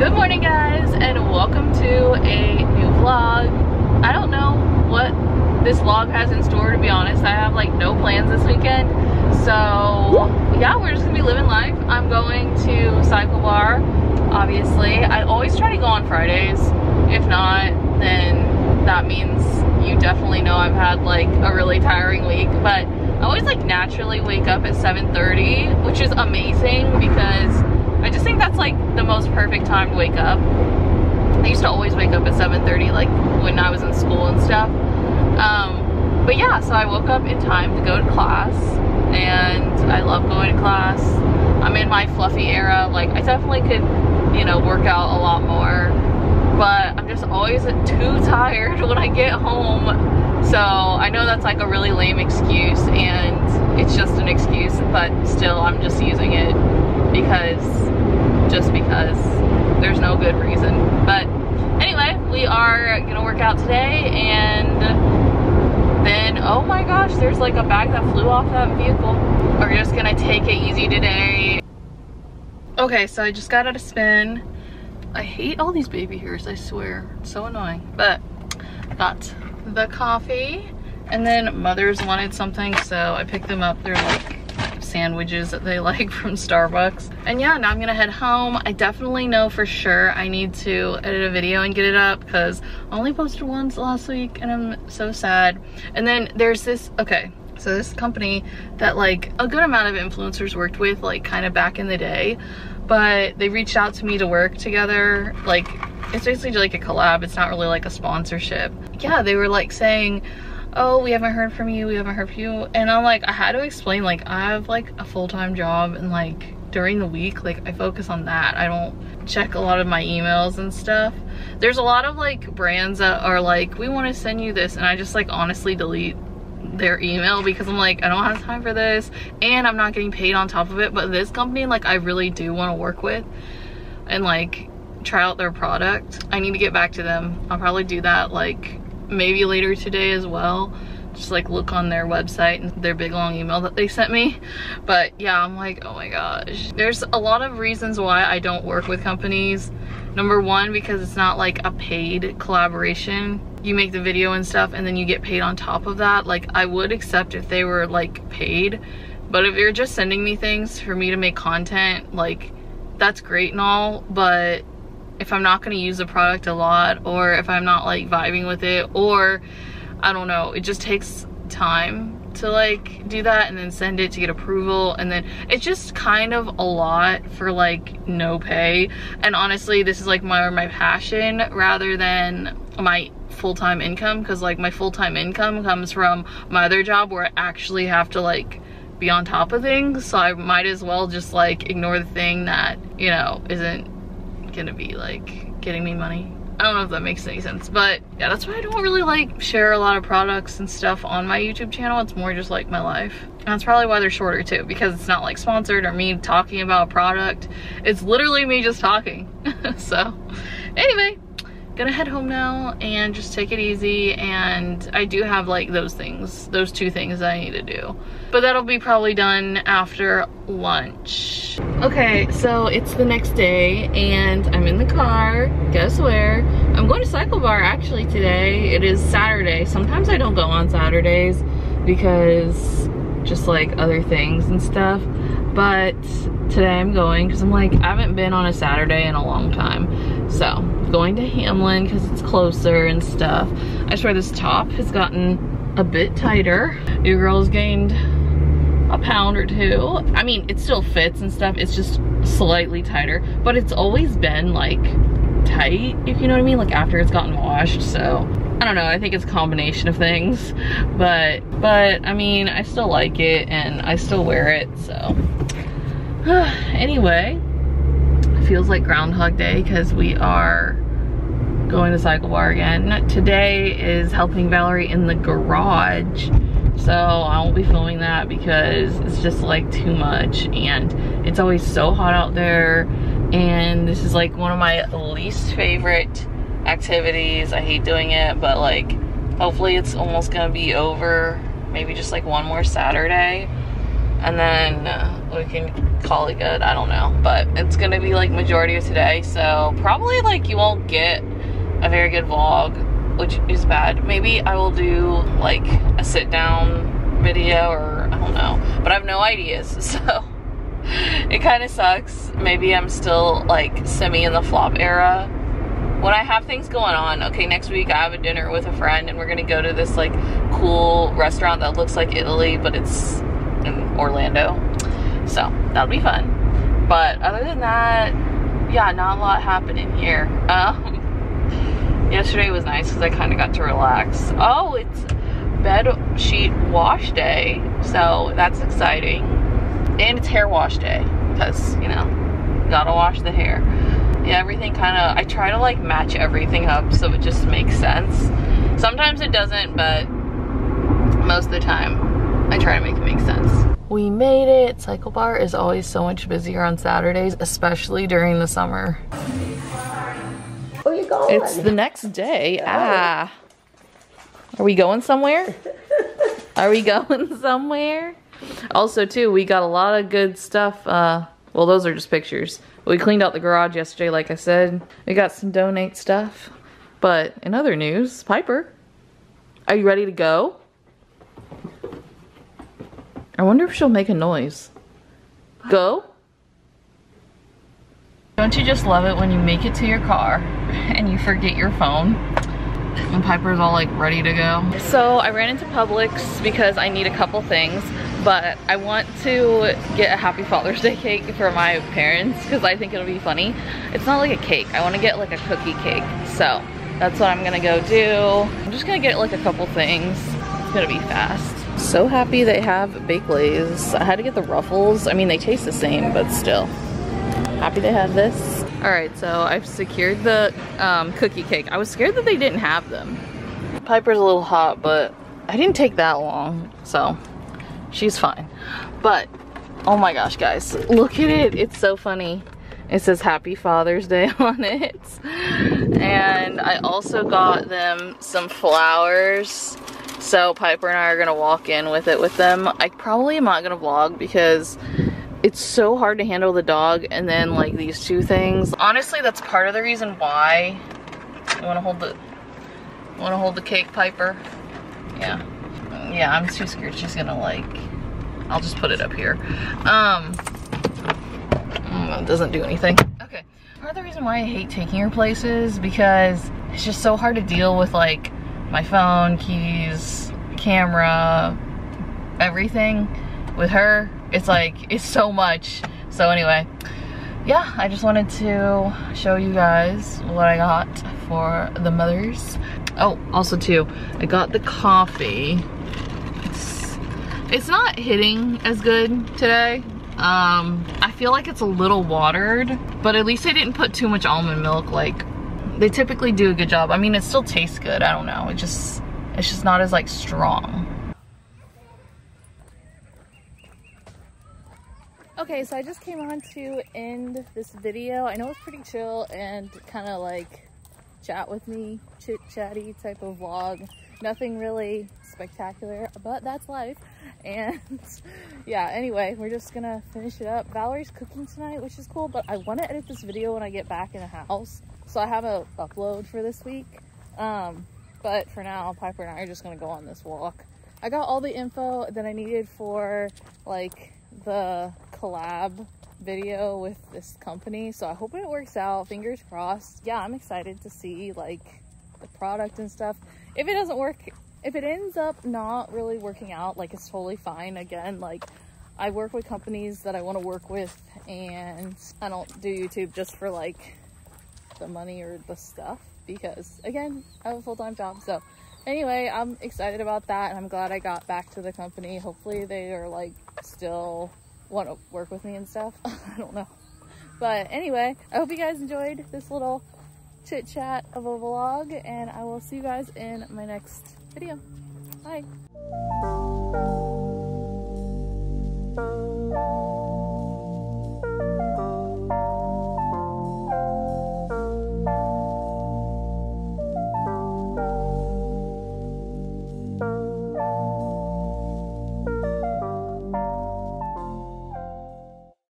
Good morning guys and welcome to a new vlog. I don't know what this vlog has in store to be honest. I have like no plans this weekend. So yeah, we're just gonna be living life. I'm going to Cycle Bar, obviously. I always try to go on Fridays. If not, then that means you definitely know I've had like a really tiring week. But I always like naturally wake up at 7.30, which is amazing because I just think that's like the most perfect time to wake up. I used to always wake up at 7.30 like when I was in school and stuff. Um, but yeah, so I woke up in time to go to class and I love going to class. I'm in my fluffy era. Like I definitely could, you know, work out a lot more, but I'm just always too tired when I get home. So I know that's like a really lame excuse and it's just an excuse, but still I'm just using it because, just because there's no good reason. But anyway, we are gonna work out today and then, oh my gosh, there's like a bag that flew off that vehicle. We're just gonna take it easy today. Okay, so I just got out of spin. I hate all these baby hairs, I swear. It's so annoying. But got the coffee and then mothers wanted something, so I picked them up. They're like sandwiches that they like from Starbucks. And yeah, now I'm gonna head home. I definitely know for sure I need to edit a video and get it up because I only posted once last week and I'm so sad. And then there's this, okay, so this company that like a good amount of influencers worked with like kind of back in the day, but they reached out to me to work together. Like it's basically like a collab. It's not really like a sponsorship. Yeah, they were like saying, oh we haven't heard from you we haven't heard from you. And i'm like i had to explain like i have like a full-time job and like during the week like i focus on that. I don't check a lot of my emails and stuff. There's a lot of like brands that are like we want to send you this and i just like honestly delete their email because i'm like i don't have time for this and i'm not getting paid on top of it. But this company like i really do want to work with and like try out their product. I need to get back to them. I'll probably do that like maybe later today as well. Just like look on their website and their big long email that they sent me. But yeah i'm like oh my gosh. There's a lot of reasons why i don't work with companies. Number one because it's not like a paid collaboration. You make the video and stuff and then you get paid on top of that. Like i would accept if they were like paid. But if you're just sending me things for me to make content like that's great and all but if I'm not going to use the product a lot or if I'm not like vibing with it or I don't know, it just takes time to like do that and then send it to get approval and then it's just kind of a lot for like no pay. And honestly this is like my my passion rather than my full-time income because like my full-time income comes from my other job where I actually have to like be on top of things. So I might as well just like ignore the thing that you know isn't gonna be like getting me money. I don't know if that makes any sense, but yeah, that's why I don't really like share a lot of products and stuff on my YouTube channel. It's more just like my life. And that's probably why they're shorter too, because it's not like sponsored or me talking about a product. It's literally me just talking. so anyway, gonna head home now and just take it easy and I do have like those things those two things I need to do. But that'll be probably done after lunch. Okay so it's the next day and I'm in the car. Guess where I'm going to cycle bar actually today. It is Saturday. Sometimes I don't go on Saturdays because just like other things and stuff. But today I'm going because I'm like I haven't been on a Saturday in a long time. So going to Hamlin because it's closer and stuff. I swear this top has gotten a bit tighter. Your girl's gained a pound or two. I mean, it still fits and stuff. It's just slightly tighter, but it's always been like tight, if you know what I mean, like after it's gotten washed. So I don't know, I think it's a combination of things, but, but I mean, I still like it and I still wear it. So anyway, feels like Groundhog Day because we are going to cycle bar again. Today is helping Valerie in the garage. So I won't be filming that because it's just like too much and it's always so hot out there. And this is like one of my least favorite activities. I hate doing it, but like hopefully it's almost gonna be over. Maybe just like one more Saturday. and then we can call it good. I don't know, but it's gonna be like majority of today, so probably like you won't get a very good vlog, which is bad. Maybe I will do like a sit down video or I don't know, but I have no ideas, so it kind of sucks. Maybe I'm still like semi in the flop era. When I have things going on, okay, next week I have a dinner with a friend and we're gonna go to this like cool restaurant that looks like Italy, but it's in Orlando. So that'll be fun. But other than that, yeah, not a lot happening here. Um, yesterday was nice because I kind of got to relax. Oh, it's bed sheet wash day, so that's exciting. And it's hair wash day because, you know, gotta wash the hair. Yeah, everything kind of, I try to like match everything up so it just makes sense. Sometimes it doesn't, but most of the time I try to make it make sense. We made it. Cycle Bar is always so much busier on Saturdays, especially during the summer. Going? It's the next day. Ah. Are we going somewhere? Are we going somewhere? Also, too, we got a lot of good stuff. Uh, well, those are just pictures. We cleaned out the garage yesterday, like I said. We got some donate stuff. But in other news, Piper, are you ready to go? I wonder if she'll make a noise. Go? Don't you just love it when you make it to your car and you forget your phone? And Piper's all like ready to go. So I ran into Publix because I need a couple things, but I want to get a happy Father's Day cake for my parents because I think it'll be funny. It's not like a cake. I want to get like a cookie cake. So that's what I'm gonna go do. I'm just gonna get like a couple things. It's gonna be fast. So happy they have Baked Lays. I had to get the Ruffles. I mean, they taste the same, but still. Happy they have this. All right, so I've secured the um, cookie cake. I was scared that they didn't have them. Piper's a little hot, but I didn't take that long, so she's fine. But, oh my gosh, guys, look at it. It's so funny. It says Happy Father's Day on it. And I also got them some flowers. So Piper and I are gonna walk in with it with them. I probably am not gonna vlog because it's so hard to handle the dog and then like these two things. Honestly, that's part of the reason why I wanna hold the wanna hold the cake, Piper. Yeah. Yeah, I'm too scared she's gonna like I'll just put it up here. Um mm, it doesn't do anything. Okay. Part of the reason why I hate taking her places because it's just so hard to deal with like my phone, keys, camera, everything with her. It's like, it's so much. So anyway, yeah, I just wanted to show you guys what I got for the mothers. Oh, also too, I got the coffee. It's, it's not hitting as good today. Um, I feel like it's a little watered, but at least I didn't put too much almond milk like they typically do a good job. I mean, it still tastes good. I don't know. It just, it's just not as like strong. Okay, so I just came on to end this video. I know it's pretty chill and kind of like chat with me, chit chatty type of vlog. Nothing really spectacular, but that's life. And yeah, anyway, we're just gonna finish it up. Valerie's cooking tonight, which is cool, but I want to edit this video when I get back in the house. So I have a upload for this week. Um, but for now, Piper and I are just gonna go on this walk. I got all the info that I needed for like the collab video with this company. So I hope it works out. Fingers crossed. Yeah, I'm excited to see like the product and stuff. If it doesn't work, if it ends up not really working out, like it's totally fine. Again, like I work with companies that I want to work with and I don't do YouTube just for like the money or the stuff because again, I have a full-time job. So anyway, I'm excited about that and I'm glad I got back to the company. Hopefully they are like still want to work with me and stuff. I don't know. But anyway, I hope you guys enjoyed this little chit chat of a vlog and I will see you guys in my next video. Bye.